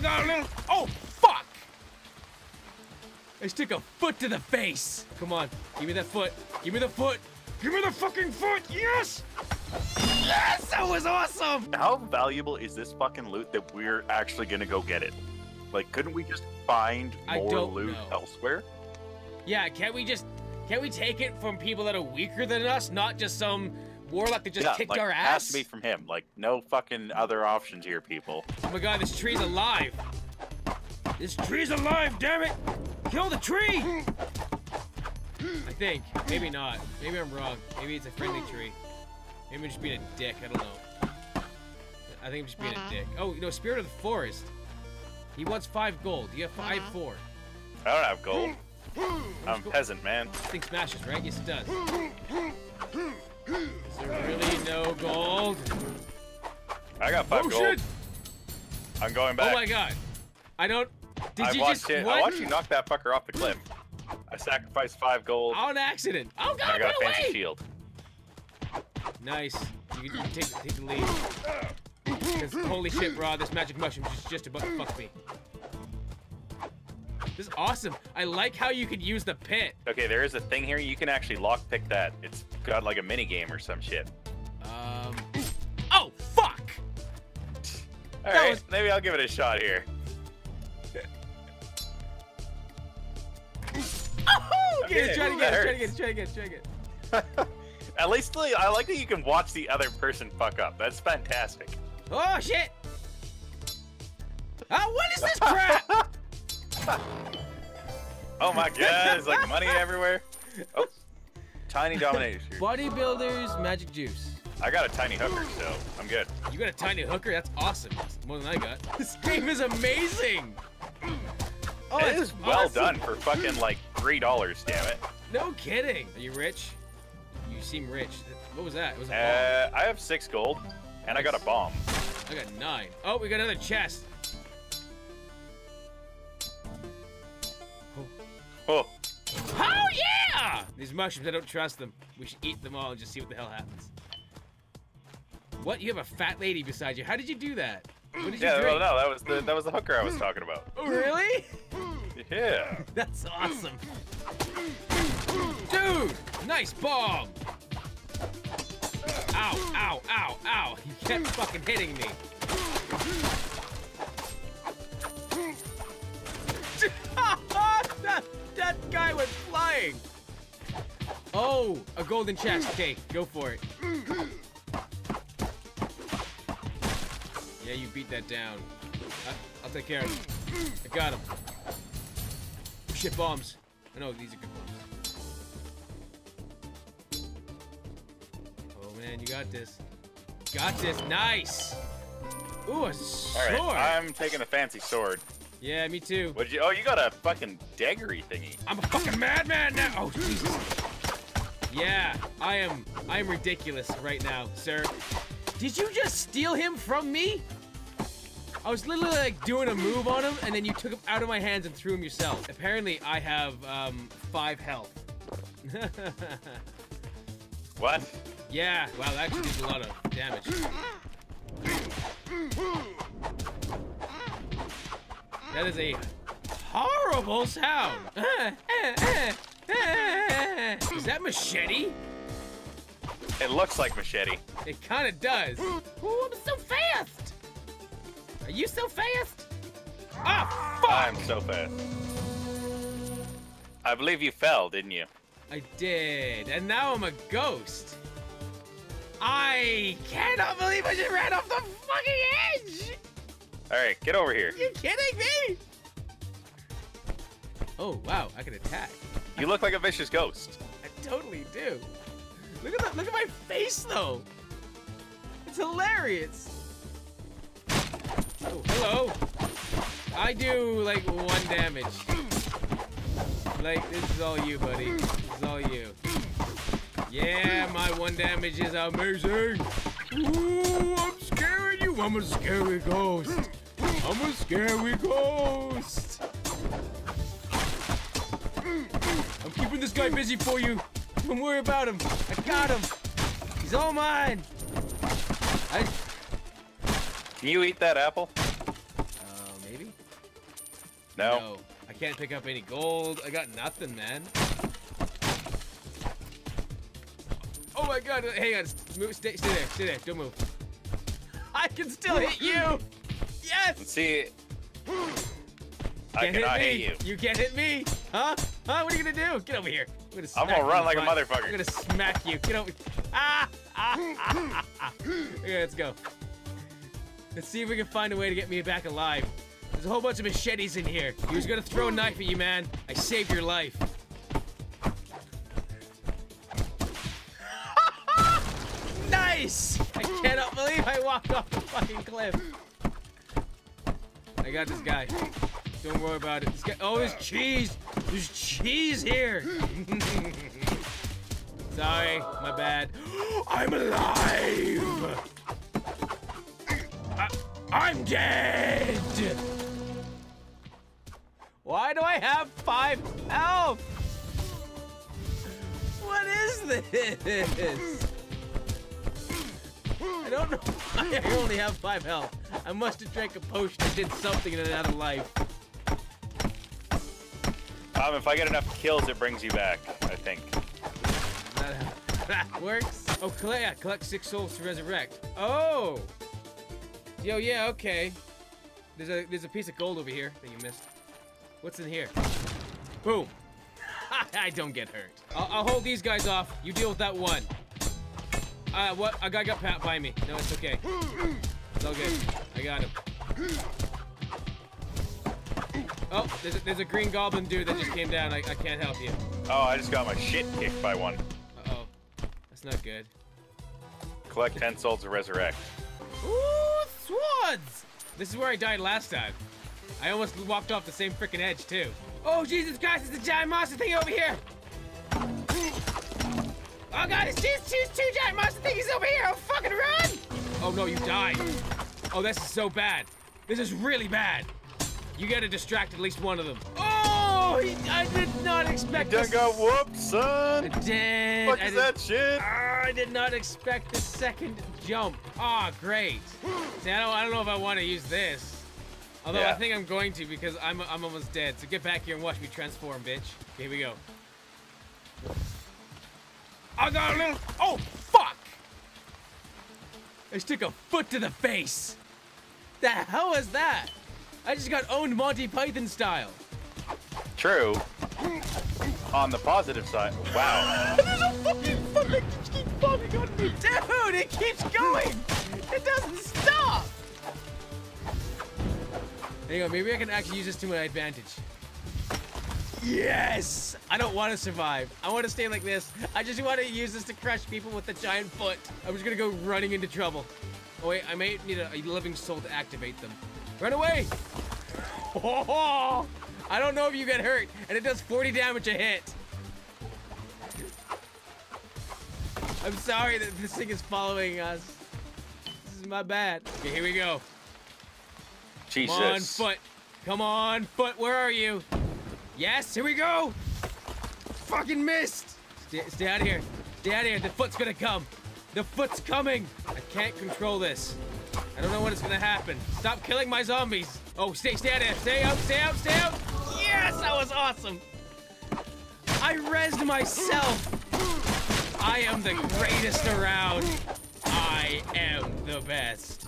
got a little. Oh, fuck! I just took a foot to the face. Come on, give me that foot. Give me the foot. Give me the fucking foot. Yes! Yes! That was awesome! How valuable is this fucking loot that we're actually gonna go get it? Like, couldn't we just find more loot know. elsewhere? Yeah, can't we just. Can't we take it from people that are weaker than us, not just some warlock that just yeah, kicked like, our it has to be from him. Like, no fucking other options here, people. Oh my god, this tree's alive! This tree's alive, damn it! Kill the tree! I think. Maybe not. Maybe I'm wrong. Maybe it's a friendly tree. Maybe I'm just being a dick. I don't know. I think I'm just being a dick. Oh, you know, Spirit of the Forest. He wants five gold. You have five, uh-huh. four. I don't have gold. I'm a peasant, man. This thing smashes, right? Yes, it does. Is there really no gold? I got five oh, gold. shit! I'm going back. Oh my god. I don't. Did I you watched just. it. What? I watched you knock that fucker off the cliff. I sacrificed five gold. On accident. Oh god, I got a fancy away! shield. Nice. You can, you can take, take the lead. Because holy shit, bro, this magic mushroom just, just about to fuck me. This is awesome. I like how you could use the pit. Okay, there is a thing here. You can actually lockpick that. It's got like a mini game or some shit. Um. Oh, fuck! All right, was- maybe I'll give it a shot here. Oh, it, Okay, try it again, try it again, try it again, try it again. At least I like that you can watch the other person fuck up. That's fantastic. Oh, shit! Oh, what is this crap? Oh my god, there's like money everywhere. Oh, tiny domination. Bodybuilders magic juice. I got a tiny hooker, so I'm good. You got a tiny hooker? That's awesome. That's more than I got. This game is amazing! Oh, it it's is well awesome. done for fucking like three dollars. Damn it. No kidding. Are you rich? You seem rich. What was that? It was a bomb. Uh, I have six gold, and I got a bomb. I got nine. Oh, we got another chest. These mushrooms, I don't trust them. We should eat them all and just see what the hell happens. What? You have a fat lady beside you. How did you do that? What did yeah, no, drink? no, that was the that was the hooker I was talking about. Oh, really? Yeah. That's awesome. Dude, nice bomb. Ow, ow, ow, ow. You kept fucking hitting me. that, that guy went flying. Oh, a golden chest. Okay, go for it. Yeah, you beat that down. I, I'll take care of him. I got him. Shit bombs. I know these are good bombs. Oh man, you got this. Got this. Nice. Ooh, a sword. right, I'm taking a fancy sword. yeah, me too. What'd you? Oh, you got a fucking daggery thingy. I'm a fucking madman now. Oh Jesus. Yeah, I am. I am ridiculous right now, sir. Did you just steal him from me? I was literally like doing a move on him, and then you took him out of my hands and threw him yourself. Apparently, I have um, five health. What? yeah, wow, that actually did a lot of damage. That is a horrible sound. Is that machete? It looks like machete. It kind of does. Ooh, I'm so fast. Are you so fast? Ah, fuck! I'm so fast. I believe you fell, didn't you? I did, and now I'm a ghost. I cannot believe I just ran off the fucking edge. All right, get over here. you kidding me? Oh wow, I can attack. You look like a vicious ghost. I totally do. Look at that! Look at my face though. It's hilarious. Oh, hello. I do like one damage. Like this is all you, buddy. This is all you. Yeah, my one damage is amazing. Ooh, I'm scaring you. I'm a scary ghost. I'm a scary ghost. I'm keeping this guy busy for you. Don't worry about him. I got him. He's all mine. I. Can you eat that apple? Uh, maybe. No. no. I can't pick up any gold. I got nothing, man. Oh my god, hang on. Move, stay, stay there, stay there, don't move. I can still hit you! Yes! Let's see. I Can't hit cannot me. hit you. You can't hit me! Huh? Huh? What are you gonna do? Get over here. I'm gonna, I'm gonna run like a motherfucker. I'm gonna smack you. Get over Ah! Ah! ah, ah, ah. Okay, let's go. Let's see if we can find a way to get me back alive. There's a whole bunch of machetes in here. He was gonna throw a knife at you, man. I saved your life. nice! I cannot believe I walked off the fucking cliff. I got this guy. Don't worry about it. Oh, there's cheese. There's cheese here. Sorry, my bad. I'm alive. I, I'm dead. Why do I have five health? What is this? I don't know why I only have five health. I must have drank a potion that did something in another life. Um, if I get enough kills, it brings you back. I think. That, that works. Oh, collect, collect six souls to resurrect. Oh! Yo, yeah, okay. There's a there's a piece of gold over here that you missed. What's in here? Boom. I don't get hurt. I'll, I'll hold these guys off. You deal with that one. Uh, what? A guy got pat by me. No, it's okay. It's all good. I got him. Oh, there's a, there's a green goblin dude that just came down. I, I can't help you. Oh, I just got my shit kicked by one. Uh-oh. That's not good. Collect 10 souls to resurrect. Ooh, swords! This is where I died last time. I almost walked off the same freaking edge, too. Oh, Jesus Christ, it's a giant monster thing over here! Oh god, it's two, two, two giant monster thingies over here! Oh, fucking run! Oh no, you died. Oh, this is so bad. This is really bad. You gotta distract at least one of them. Oh, he, I did not expect Done this. got whooped, I son! did. Fuck I is did- that shit? Ah, I did not expect the second jump. Ah, great. See, I don't, I don't know if I want to use this. Although I think I'm going to because I'm, I'm almost dead. So get back here and watch me transform, bitch. Okay, here we go. I got a little. Oh, fuck! I just took a foot to the face. The hell was that? I just got owned Monty Python style. True. On the positive side, wow. There's a fucking foot that keeps falling on me. Dude, it keeps going. It doesn't stop. Hang on, maybe I can actually use this to my advantage. Yes! I don't want to survive. I want to stay like this. I just want to use this to crush people with the giant foot. I'm just gonna go running into trouble. Oh wait, I may need a, a living soul to activate them. Run away! Oh, I don't know if you get hurt, and it does 40 damage a hit. I'm sorry that this thing is following us. This is my bad. Okay, here we go. Jesus. Come on, foot. Come on, foot. Where are you? Yes, here we go. Fucking missed. Stay, stay out of here. Stay out of here. The foot's gonna come. The foot's coming. I can't control this. I don't know when it's gonna happen. Stop killing my zombies. Oh, stay, stay out there. Stay out, stay out, stay out. Yes, that was awesome. I rezzed myself. I am the greatest around. I am the best.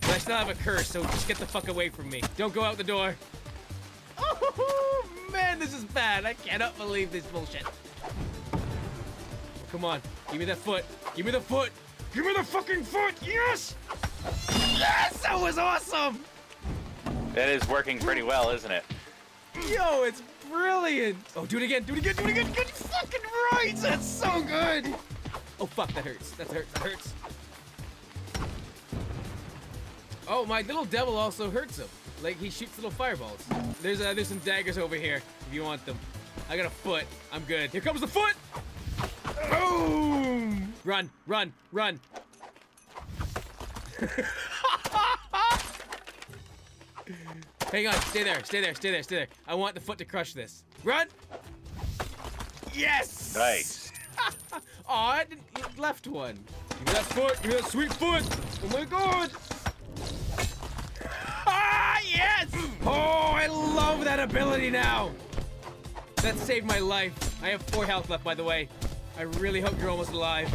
But I still have a curse, so just get the fuck away from me. Don't go out the door. Oh, man, this is bad. I cannot believe this bullshit. Come on, give me that foot. Give me the foot. Give me the fucking foot. Yes! Yes, that was awesome. That is working pretty well, isn't it? Yo, it's brilliant. Oh, do it again. Do it again. Do it again. Good fucking right. That's so good. Oh, fuck. That hurts. That hurts. That hurts. Oh, my little devil also hurts him. Like, he shoots little fireballs. There's, uh, there's some daggers over here if you want them. I got a foot. I'm good. Here comes the foot. Boom. Run, run, run. Hang on, stay there, stay there, stay there, stay there. I want the foot to crush this. Run! Yes! Nice. Oh, I left one. Give me that foot, give me that sweet foot! Oh my god! Ah, yes! Oh, I love that ability now. That saved my life. I have four health left, by the way. I really hope you're almost alive.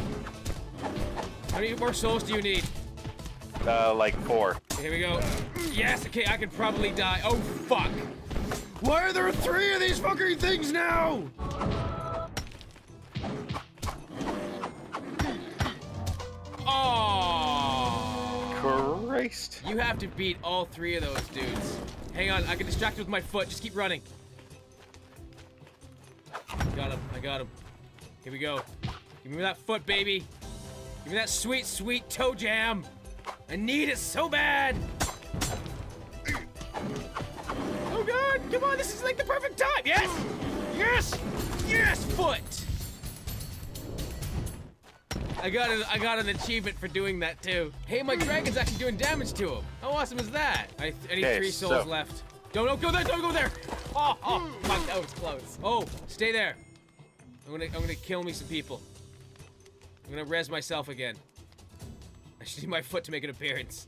How many more souls do you need? Uh, like four. Here we go. Yes, okay, I could probably die. Oh, fuck. Why are there three of these fucking things now? Oh. Christ. You have to beat all three of those dudes. Hang on, I can distract you with my foot. Just keep running. Got him. I got him. Here we go. Give me that foot, baby. Give me that sweet, sweet toe jam. I need it so bad. Oh god, come on, this is like the perfect time. Yes! Yes! Yes, foot! I got an, I got an achievement for doing that too. Hey, my dragon's actually doing damage to him. How awesome is that? I, I need Okay, three souls so- left. Don't, don't go there, don't go there! Oh, oh, fuck, that was close. Oh, stay there. I'm gonna, I'm gonna kill me some people. I'm gonna res myself again. I should need my foot to make an appearance.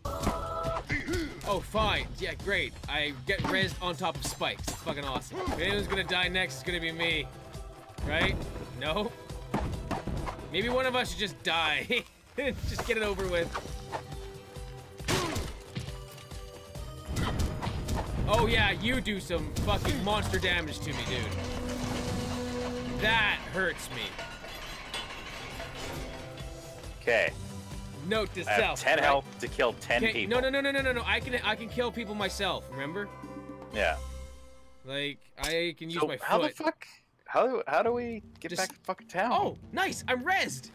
Oh, fine. Yeah, great. I get rezzed on top of spikes. It's fucking awesome. If anyone's gonna die next, it's gonna be me. Right? No? Maybe one of us should just die. just get it over with. Oh yeah, you do some fucking monster damage to me, dude. That hurts me. Okay. Note to I have self. 10 right? health to kill 10 Okay, people. no, no, no, no, no, no, no. I can, I can kill people myself. Remember? Yeah. Like, I can use So my foot. how the fuck? How how do we get Just- back to fucking town? Oh, nice! I'm rezzed!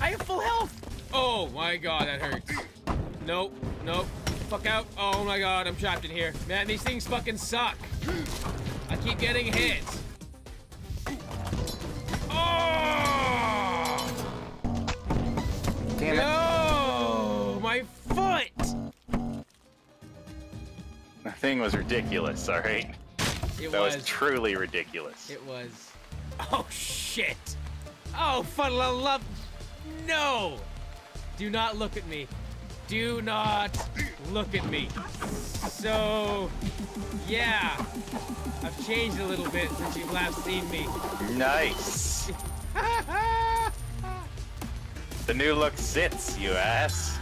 I have full health! Oh my god, that hurts. Nope, nope. Fuck out. Oh my god, I'm trapped in here. Man, these things fucking suck. I keep getting hit. Oh! damn it! No! The thing was ridiculous. All right. It That was, was. truly ridiculous. It was. Oh shit! Oh, the love. No! Do not look at me. Do not look at me. So, yeah. I've changed a little bit since you've last seen me. Nice. The new look sits, you ass.